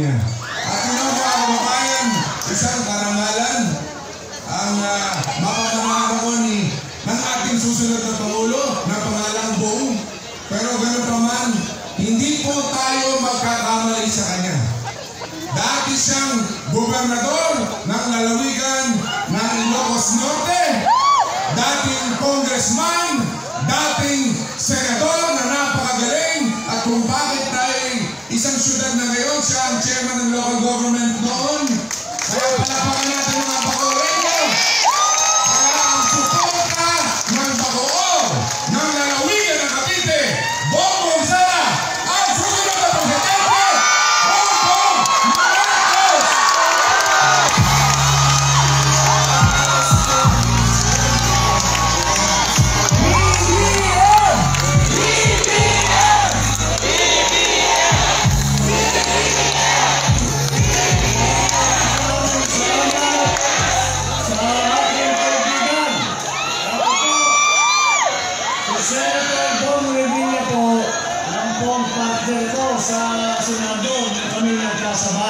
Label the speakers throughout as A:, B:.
A: kanya. At mga kababayan, isang karangalan ang uh, mapapamahan ako ni ng ating susunod na Pangulo na pangalang Bong. Pero ganun pa man, hindi po tayo magkakamali sa kanya. Dati siyang gobernador ng lalawigan ng Ilocos Norte, dating congressman, dating senador our government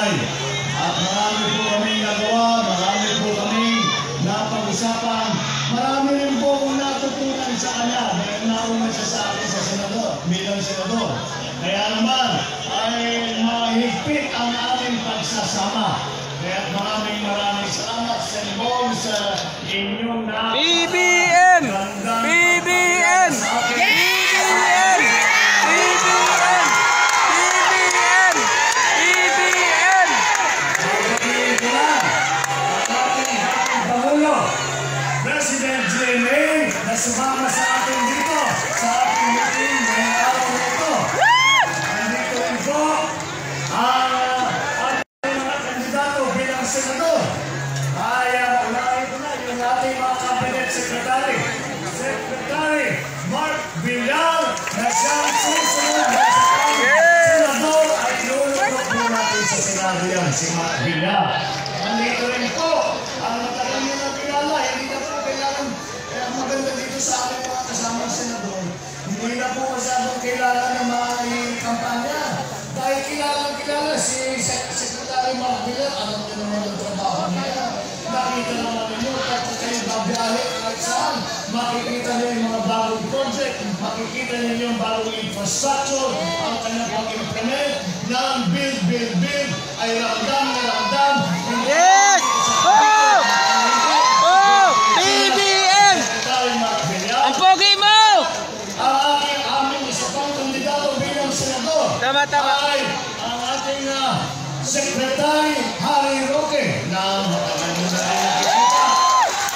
B: nagkasabay. At marami po kami nagawa, marami po kami napag-usapan, marami rin po akong natutunan sa kanya dahil nauna siya sa akin sa Senado, bilang Senador. Kaya naman ay mahigpit ang aming pagsasama. Kaya maraming maraming salamat sa Bong sa inyong na!
C: BBM!
B: Villar. Nandito rin po ang matagal nyo na kilala, hindi na po kailangan eh, maganda dito sa ating mga kasamang senador. Hindi na po masyadong kilala ng mga kampanya. Dahil kilala kilala si Sec- Secretary Mark Villar, alam niyo naman ang trabaho niya. Nakita naman ninyo, kahit kayo babiyahe kahit saan, makikita niyo yung mga bagong project, makikita niyo yung bagong infrastructure, ang kanyang pag-implement ng build, build, build, ay ramdam na ramdam.
C: Yes! Oh! Oh! BBM! Ang pogi mo!
B: ang aking aming isa pang kandidato bilang senador
C: Tama, tama.
B: ay ang ating ah, Secretary Harry Roque na matagal na nakikita,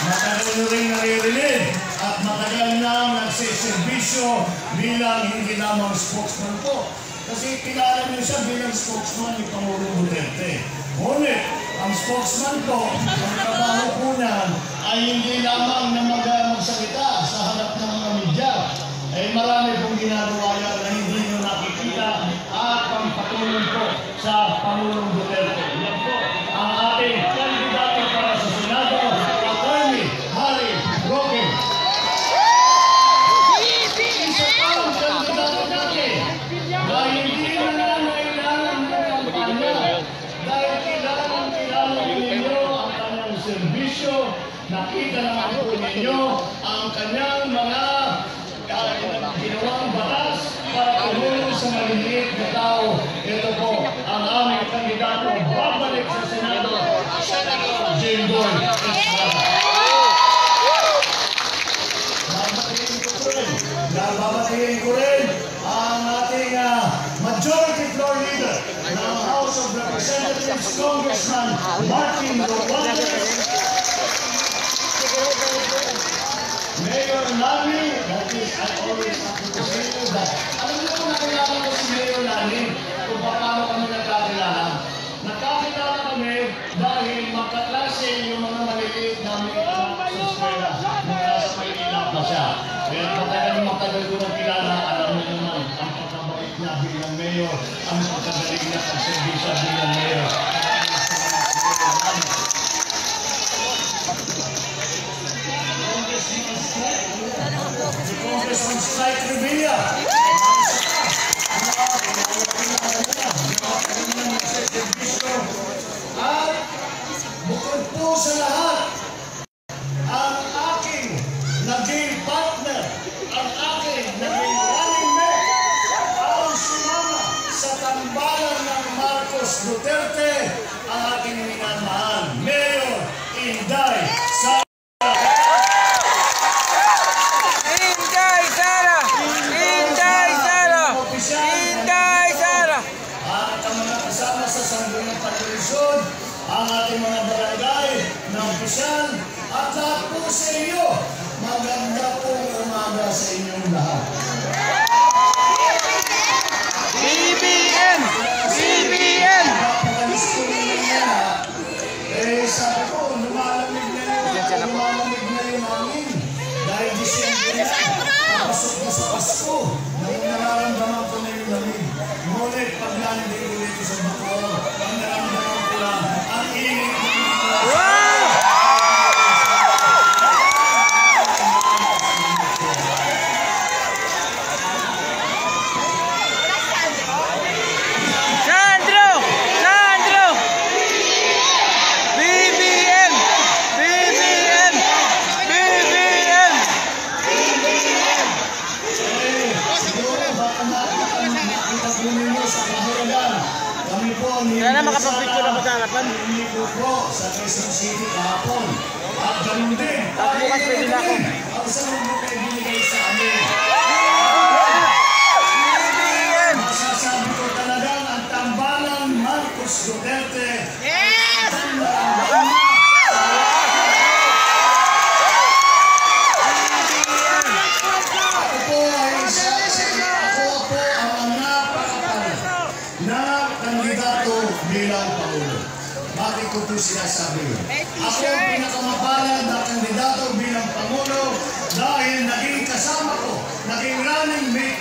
B: matagal nyo rin naririnig at matagal na nagsiservisyo bilang hindi lamang spokesman po. Kasi kilala niyo siya bilang spokesman ni Pangulong Duterte. Ngunit, ang spokesman po, ang trabaho po niyan ay hindi lamang na mag magsalita sa harap ng mga media. Eh marami pong ginagawa yan na hindi nyo nakikita at pampatulong po sa Pangulong Duterte. Ito po ang aming kandidato babalik sa Senado, Jinggoy Estrada. Babatiin ko po rin. Babatiin ko rin ang ating ah, majority floor leader ng House of Representatives, Congressman Martin Romualdez. Mayor Lani, that is, I always have to say that. Alam niyo kung nakilala ko si Mayor Lani, Si Congressman Strike Revilla.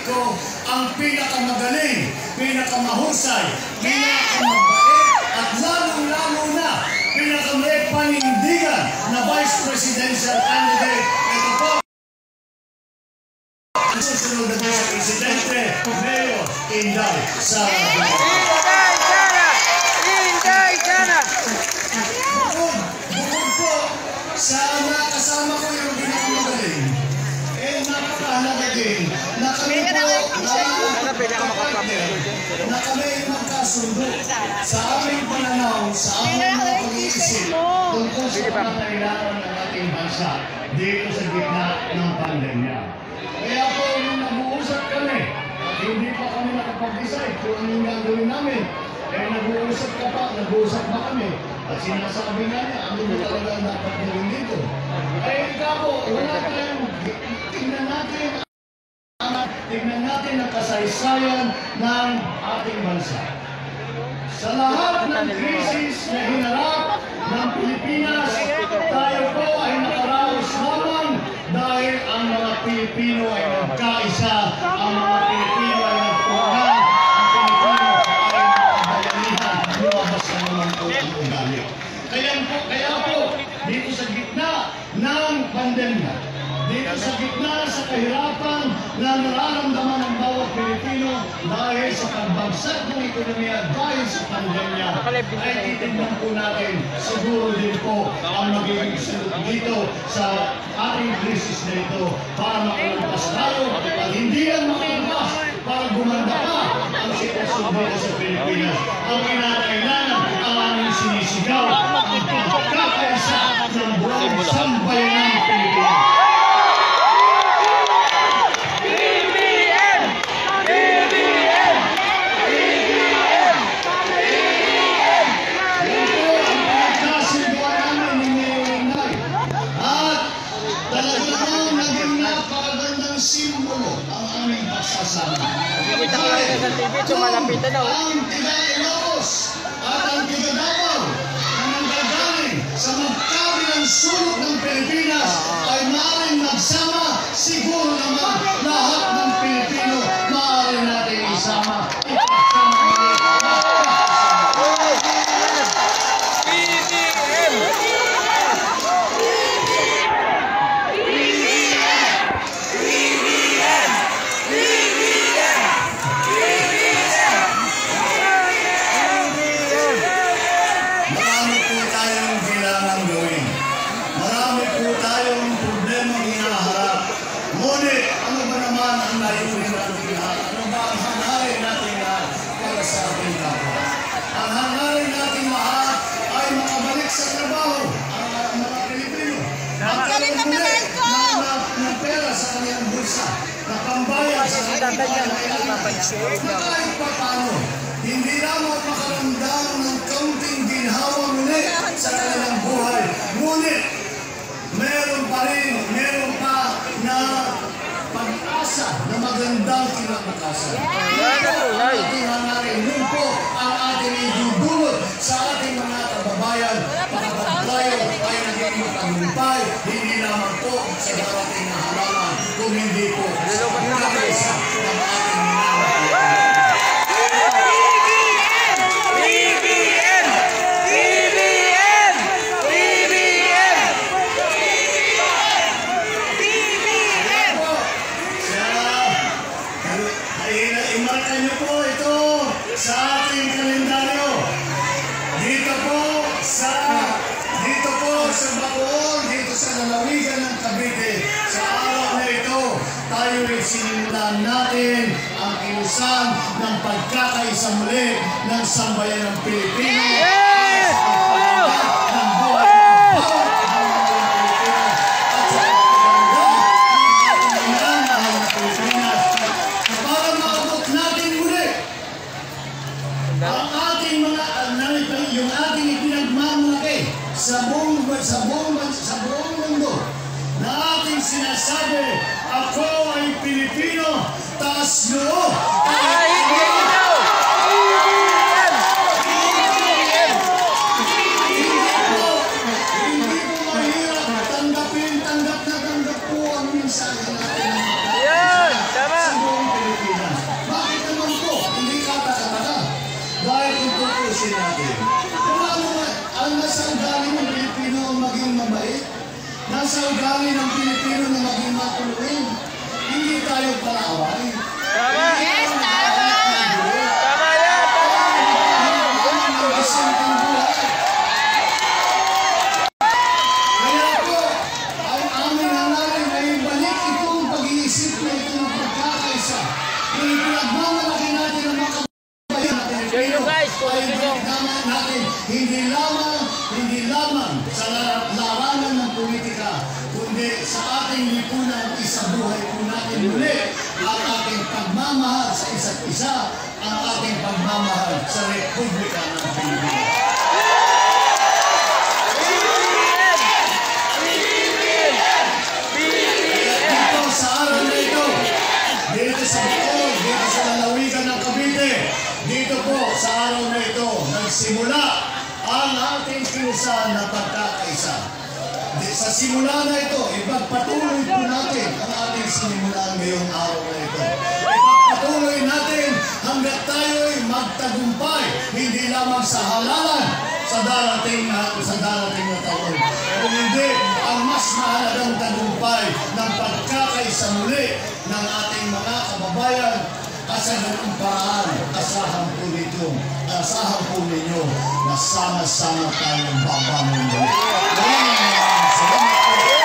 B: Ko ang pinakamagaling, pinakamahusay, pinakamabait at lalong-lalo na pinakamay panindigan na Vice Presidential candidate. Ito po ang susunod na Vice Presidente, Mayor Inday Sara.
C: Inday
B: na kami po na na kami magkasundo sa aming pananaw, sa aming mga pag-iisip tungkol sa pangangailangan ng ating bansa dito sa gitna ng pandemya. Kaya po nung nag-uusap kami, hindi pa kami nakapag-decide kung ano yung gagawin namin, eh nag-uusap ka pa, nag-uusap pa kami. At sinasabi nga niya, ano ba talaga dapat gawin dito? Eh ikaw po, wala tayong, tingnan natin ang tingnan natin ang kasaysayan ng ating bansa. Sa lahat ng krisis na hinarap ng Pilipinas, tayo po ay nakaraos lamang dahil ang mga Pilipino ay nagkaisa, ang mga Pilipino ay nagpunan, ang Pilipino ay nakabayanihan, lumabas na naman po ang ugali. Kaya po, kaya po, dito sa gitna ng pandemya, dito sa gitna sa kahirapan na nararamdaman ng bawat Pilipino dahil sa pagbagsak ng ekonomiya dahil sa pandemya, ay titignan po natin siguro din po ang magiging dito sa ating krisis na ito para makalagpas tayo at hindi lang makalagpas para gumanda pa ang sitwasyon dito sa Pilipinas. Ang kinakailangan ang aming sinisigaw ang pagkakaisa ng buong sambayan aming pagsasama.
C: Nakikita ko lang sa TV, sumalapitan na, oh.
B: Ang tiga Ilocos at ang Davao na nanggagaling sa magkabilang sulok ng Pilipinas ay maaaring magsama siguro naman lahat ng Pilipino maaari natin sama-sama pangangailangan. Na kahit pa paano, hindi lamang makaramdam ng kaunting ginhawa muli sa kanilang buhay. Ngunit, meron pa rin, meron pa na pag-asa na magandang kinakakasan.
C: Yan ang.
B: Ating hangarin, yun po ang ating idudulot sa ating mga kababayan para tayo ay naging matagumpay, hindi lamang po sa darating na halaman, kung hindi po sa ating kalendaryo. Dito po sa dito po sa Bacoor, dito sa lalawigan ng Cavite, sa araw na ito, tayo ay sinimulan natin ang kilusan ng pagkakaisa muli ng sambayan ng Pilipino.
C: Yes! Yan! Tama!
B: Bakit naman po? Hindi kata-kata. Dahil tutusin natin, kung ano nga, ang nasa ugali ng Pilipino ang maging mabait, nasa ugali ng Pilipino na maging matulungin, hindi tayo palaway.
C: Tama!
B: Yes, sa Republika ng Pilipinas. Dito sa araw na ito, dito sa Bacoor, dito sa lalawigan ng Cavite, dito po sa araw na ito, nagsimula ang ating kilusan na pagkakaisa. Sa simula na ito, ipagpatuloy po natin ang ating sinimulan ngayong araw na ito. Ipagpatuloy natin hanggat tayo'y tagumpay, hindi lamang sa halalan, sa darating na, sa darating na taon. Kung hindi, ang mas mahalagang tagumpay ng pagkakaisa muli ng ating mga kababayan at sa ganung paraan, asahan po nito, asahan po ninyo na sama-sama tayong babangon muli. Maraming salamat po.